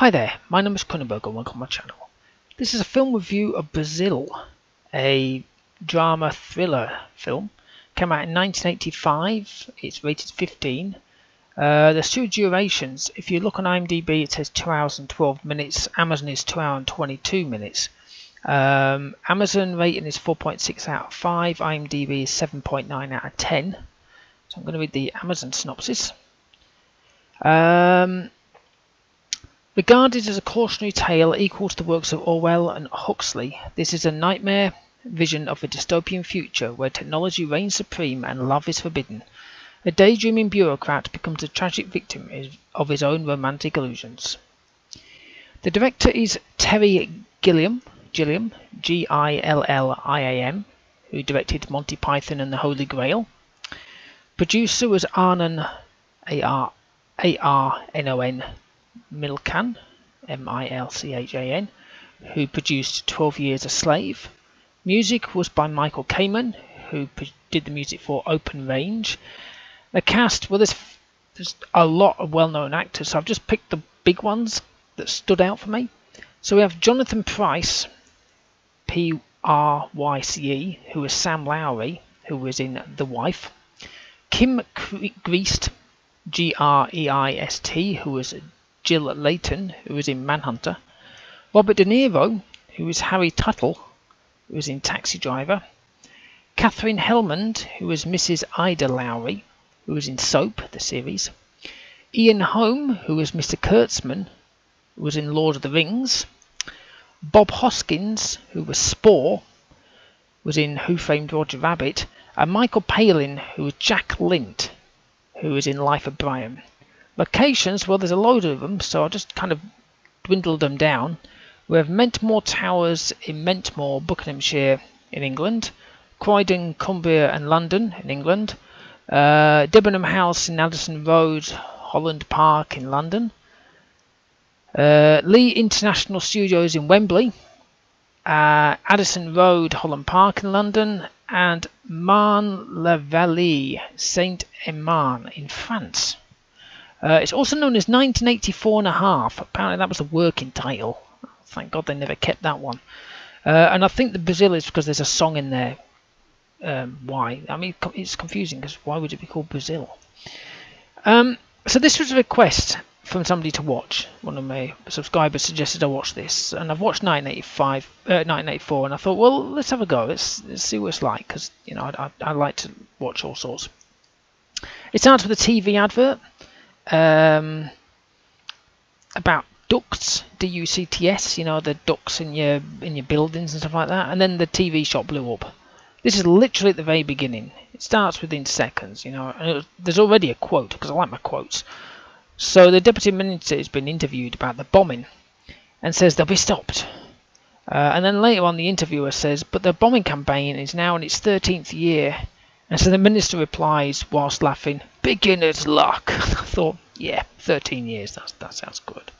Hi there, my name is Kronenbourg and welcome to my channel. This is a film review of Brazil, a drama thriller film. Came out in 1985, it's rated 15. Uh, there's two durations. If you look on IMDb, it says 2 hours and 12 minutes. Amazon is 2 hours and 22 minutes. Um, Amazon rating is 4.6 out of 5. IMDb is 7.9 out of 10. So I'm going to read the Amazon synopsis. Um, regarded as a cautionary tale equal to the works of Orwell and Huxley, this is a nightmare vision of a dystopian future where technology reigns supreme and love is forbidden. A daydreaming bureaucrat becomes a tragic victim of his own romantic illusions. The director is Terry Gilliam, Gilliam, G-I-L-L-I-A-M, who directed Monty Python and the Holy Grail. Producer was Arnon, A-R-A-R-N-O-N, Milchan, M-I-L-C-H-A-N, who produced 12 Years a Slave. Music was by Michael Kamen, who did the music for Open Range. The cast, well, there's, there's a lot of well-known actors, so I've just picked the big ones that stood out for me. So we have Jonathan Price, Pryce, P-R-Y-C-E, who is Sam Lowry, who was in The Wife. Kim Greist, G-R-E-I-S-T, who was Jill Layton, who was in Manhunter. Robert De Niro, who is Harry Tuttle, who was in Taxi Driver. Katherine Helmond, who was Mrs. Ida Lowry, who was in Soap, the series. Ian Holm, who was Mr. Kurtzman, who was in Lord of the Rings. Bob Hoskins, who was Spoor, was in Who Framed Roger Rabbit, and Michael Palin, who was Jack Lint, who was in Life of Brian. Locations, well, there's a load of them, so I just kind of dwindled them down. We have Mentmore Towers in Mentmore, Buckinghamshire, in England. Croydon, Cumbria, and London, in England. Uh, Debenham House in Addison Road, Holland Park, in London. Uh, Lee International Studios in Wembley, uh, Addison Road, Holland Park in London, and Marne-la-Vallée, Saint-Emilion in France. Uh, it's also known as 1984 and a half. Apparently that was the working title. Thank God they never kept that one. Uh, and I think the Brazil is because there's a song in there. Um, why? I mean, it's confusing because why would it be called Brazil? Um, so this was a request from somebody to watch. One of my subscribers suggested I watch this, and I've watched 1985, uh, 1984, and I thought, well, let's have a go. Let's, let's see what it's like, because you know I, I, I, like to watch all sorts. It starts with a TV advert um, about ducts, D-U-C-T-S. You know the ducts in your in your buildings and stuff like that, and then the TV shop blew up. This is literally at the very beginning. It starts within seconds, you know, and there's already a quote because I like my quotes. So the deputy minister has been interviewed about the bombing and says they'll be stopped. Uh, and then later on, the interviewer says, but the bombing campaign is now in its 13th year. And so the minister replies, whilst laughing, beginner's luck. I thought, yeah, 13 years, that's, that sounds good.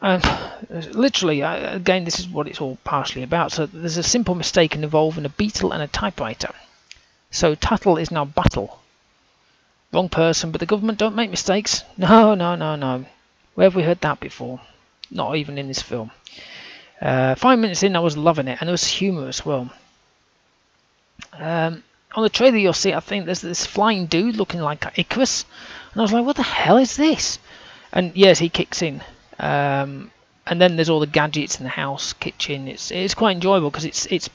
And literally, again, this is what it's all partially about. So there's a simple mistake involving a beetle and a typewriter. So Tuttle is now Buttle. Wrong person, but the government don't make mistakes. No, no, no, no. Where have we heard that before? Not even in this film. Uh, five minutes in, I was loving it, and there was humour as well. Um, on the trailer, you'll see, I think there's this flying dude looking like Icarus, and I was like, what the hell is this? And yes, he kicks in. Um, and then there's all the gadgets in the house, kitchen. It's it's quite enjoyable because it's it's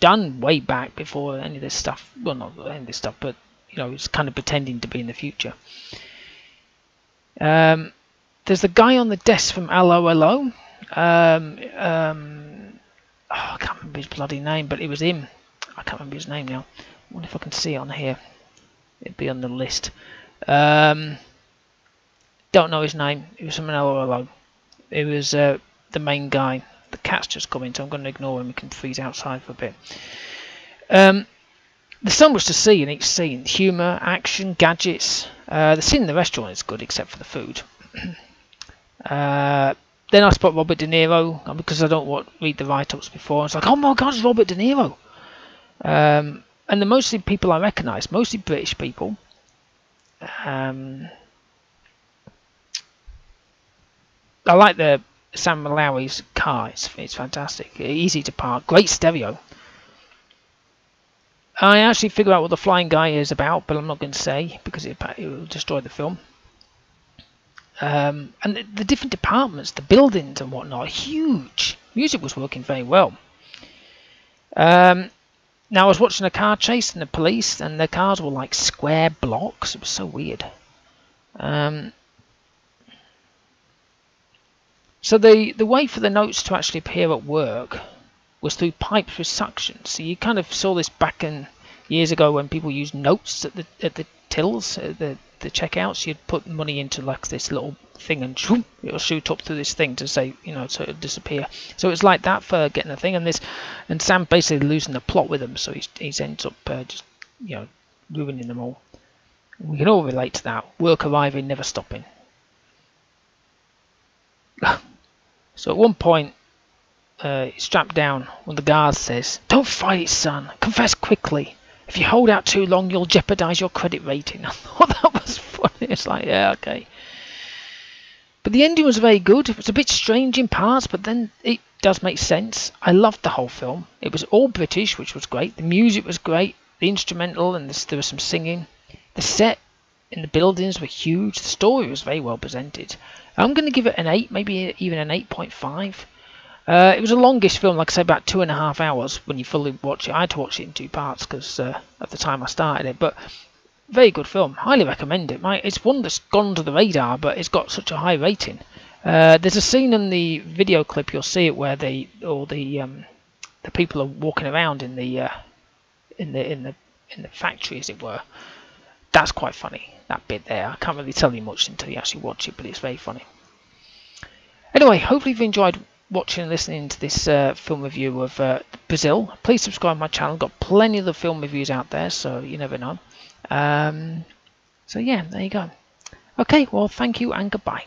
done way back before any of this stuff. Well, not any of this stuff, but you know, it's kind of pretending to be in the future. Um, there's the guy on the desk from Allo Allo. Um, um, oh, I can't remember his bloody name, but it was him. I can't remember his name now. I wonder if I can see it on here. It'd be on the list. Um, don't know his name. It was from Allo Allo. It was uh, the main guy. The cat's just coming, so I'm going to ignore him. We can freeze outside for a bit. Um, there's so much to see in each scene. Humour, action, gadgets. Uh, the scene in the restaurant is good except for the food. uh, then I spot Robert De Niro because I don't want, read the write-ups before. It's like, oh my god, it's Robert De Niro. Um, and they're mostly people I recognise, mostly British people. Um, I like the Sam Lowry's car. It's, it's fantastic. Easy to park. Great stereo. I actually figure out what the flying guy is about, but I'm not going to say because it, it will destroy the film. Um, and the, the, different departments, the buildings and whatnot, huge. Music was working very well. Um, now I was watching a car chase and the police, and the cars were like square blocks. It was so weird. Um, so the the way for the notes to actually appear at work was through pipes with suction. So you kind of saw this back in years ago when people used notes at the at the tills, at the the checkouts. You'd put money into like this little thing and shoom, it'll shoot up through this thing to say you know it'll disappear. So it's like that for getting the thing, and this and Sam basically losing the plot with him, so he's he ends up uh, just you know ruining them all. We can all relate to that. Work arriving, never stopping. so at one point uh, strapped down when the guard says, Don't fight it, son. Confess quickly. If you hold out too long, you'll jeopardize your credit rating. I thought that was funny. It's like, yeah, okay. But the ending was very good. It was a bit strange in parts, but then it does make sense. I loved the whole film. It was all British, which was great. The music was great. The instrumental and there was some singing. The set and the buildings were huge. The story was very well presented. I'm going to give it an 8, maybe even an 8.5. Uh, it was a longish film, like I said, about two and a half hours when you fully watch it. I had to watch it in two parts because uh, at the time I started it, but very good film. Highly recommend it. It's one that's gone to the radar, but it's got such a high rating. Uh, there's a scene in the video clip you'll see it where they all the um, the people are walking around in the uh, in the in the in the factory, as it were. That's quite funny. That bit there. I can't really tell you much until you actually watch it, but it's very funny. Anyway, hopefully you've enjoyed watching and listening to this uh, film review of uh, Brazil. Please subscribe my channel. Got plenty of the film reviews out there, so you never know. Um, so yeah, there you go. Okay, well, thank you and goodbye.